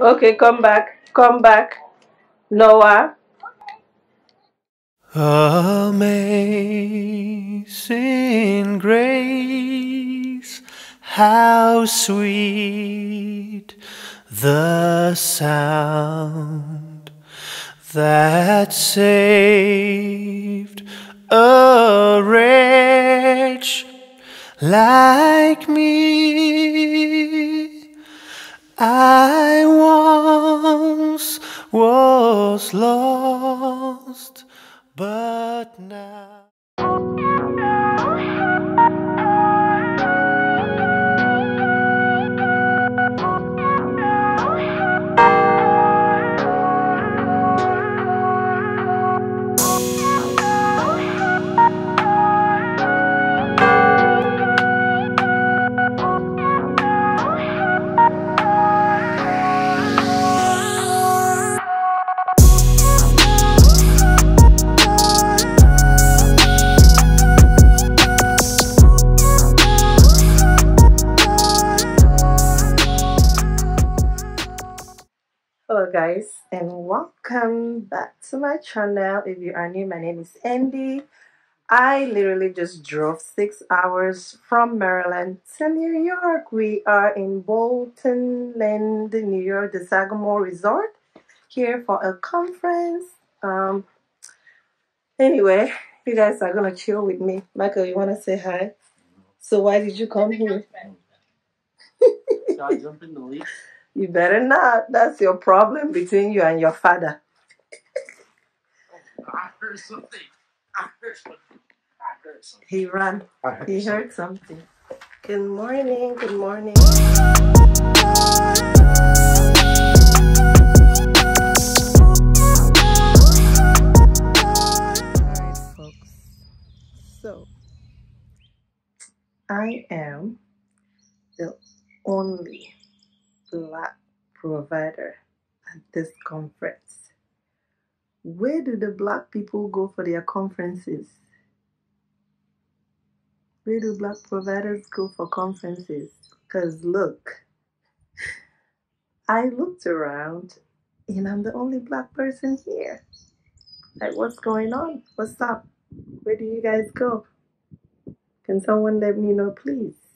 Okay, come back. Come back. Noah. Amazing grace, how sweet the sound that saved a wretch like me. I once was lost, but now. Hello guys and welcome back to my channel. If you are new, my name is Ndi. I literally just drove six hours from Maryland to New York. We are in Bolton Land, New York, the Sagamore Resort here for a conference. Um anyway, you guys are gonna chill with me. Michael, you wanna say hi? So why did you come here? Should I jump in the leak? You better not. That's your problem between you and your father. Oh, I heard something. I heard something. I heard something. He ran. Heard He something. heard something. Good morning. Good morning. Alright, folks. So, I am the only black provider at this conference. Where do the black people go for their conferences? Where do black providers go for conferences? Because look, I looked around and I'm the only black person here. Like, what's going on? What's up? Where do you guys go? Can someone let me know, please?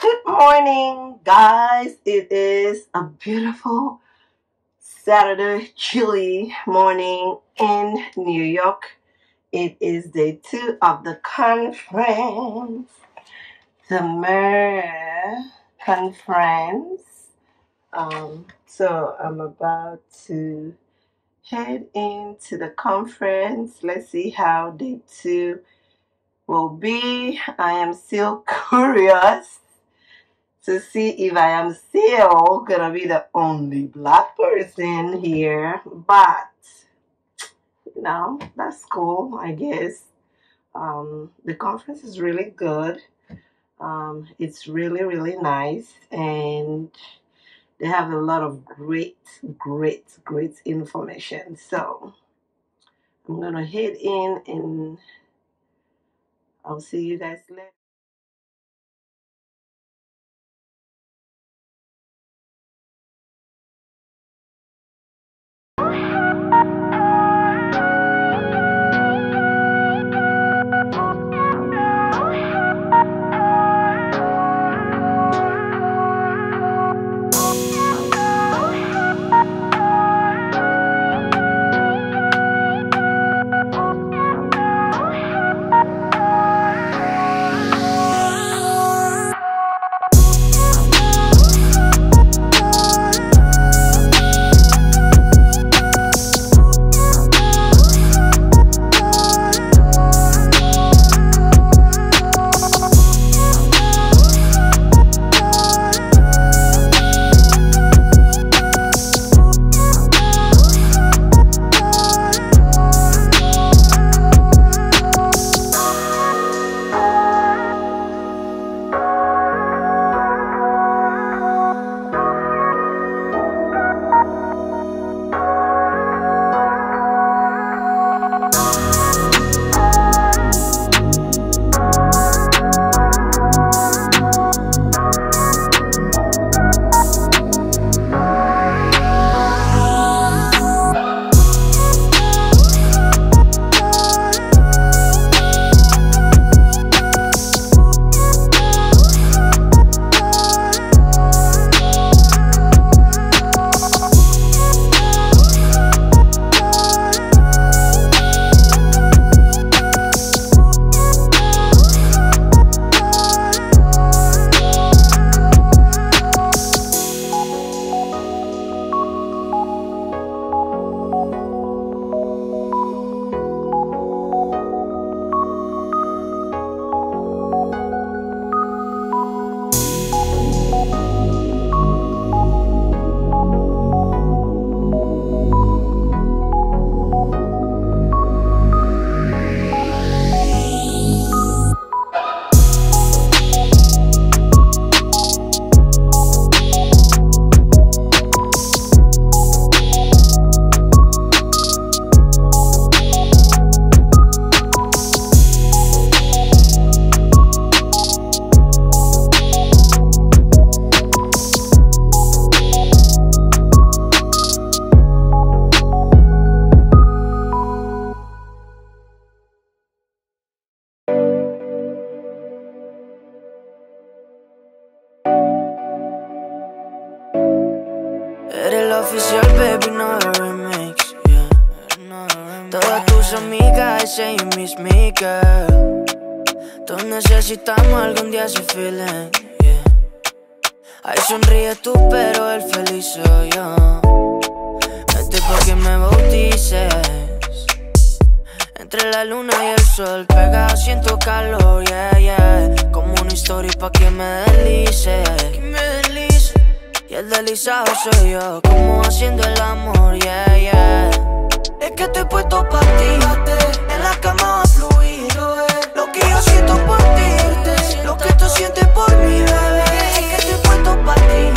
Good morning, guys. It is a beautiful Saturday, chilly morning in New York. It is day two of the conference, the MER conference. Um, so I'm about to head into the conference. Let's see how day two will be. I am still curious to see if I am still gonna be the only black person here, but you know, that's cool, I guess. Um, the conference is really good. Um, it's really, really nice, and they have a lot of great, great, great information. So I'm gonna head in and I'll see you guys later. Baby, no remix. Yeah. Todas tus amigas miss me, girl. Todos necesitamos algún día ese feeling. Yeah. Ay, sonríe tú, pero el feliz soy yo. Este pa' que me bautices. Entre la luna y el sol, pegado siento calor, yeah, yeah. Como una historia pa' que me Soy yo, como haciendo el amor, yeah, yeah. Es que estoy puesto pa' ti, en la cama a fluir. Lo que yo siento por ti, lo que tú sientes por mí, bebé. Es que estoy puesto pa' ti,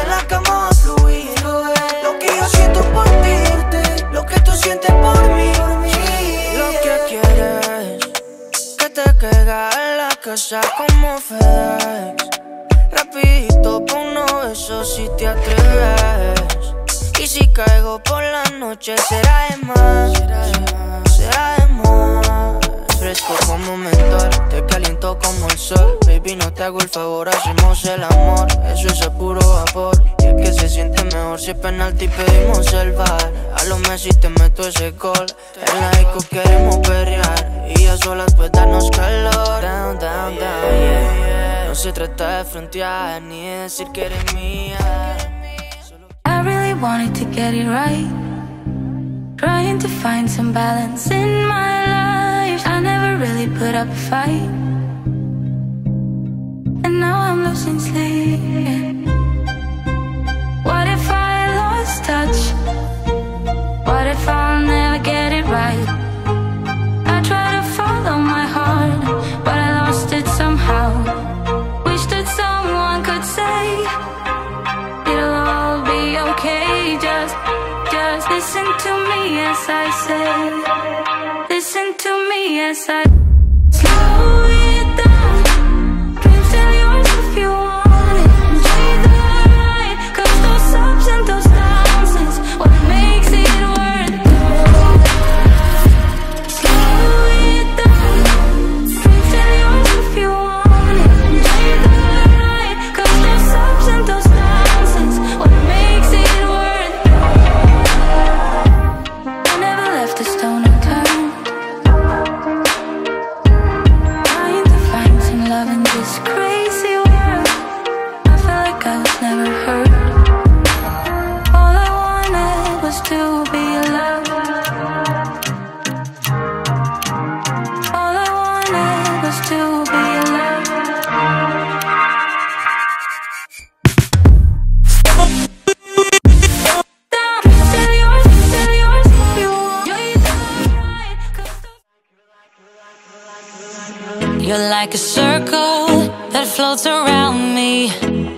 en la cama a fluir. Lo que yo siento por ti, lo que tú sientes por mí. Lo que quieres, que te caiga en la casa como FedEx. Esos si te atreves. Y si caigo por la noche será de más, será de más. Fresco como mentor, te caliento como el sol. Baby, no te hago el favor, hacemos el amor. Eso es a puro vapor. Y es que se siente mejor si es penalti pedimos el bar. A lo Messi te meto ese gol. En la disco queremos perrear. Y a solas pues darnos calor. Down, down, down, yeah. No se trata de frontear ni de decir que eres mía. I really wanted to get it right. Trying to find some balance in my life. I never really put up a fight. And now I'm losing sleep. Say. It'll all be okay. Just, just listen to me as I say. Listen to me as I You're like a circle that floats around me,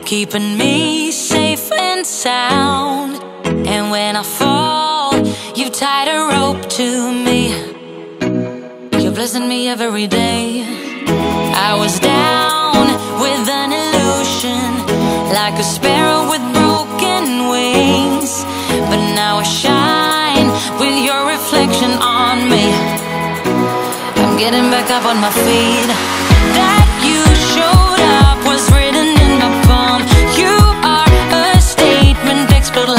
keeping me safe and sound. And when I fall, you tied a rope to me. You're blessing me every day. I was down with an illusion, like a sparrow with getting back up on my feet. That you showed up was written in my palm. You are a statement, explode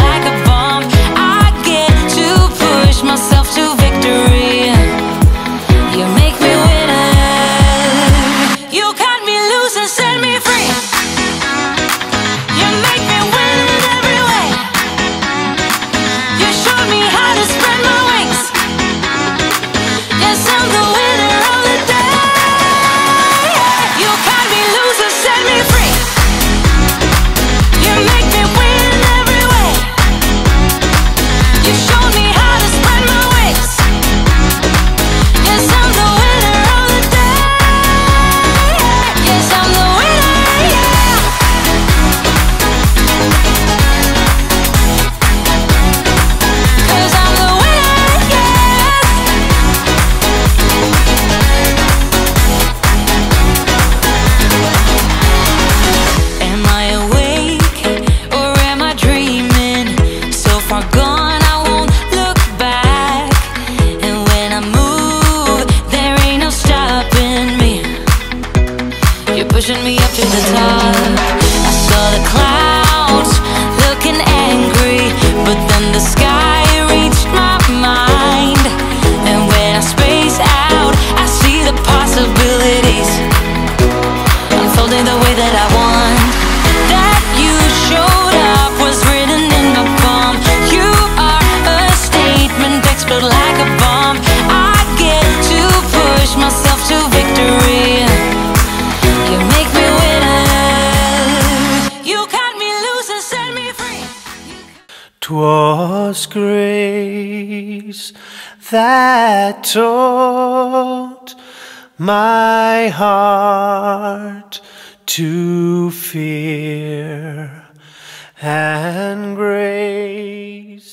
the sky. 'Twas grace that taught my heart to fear, and grace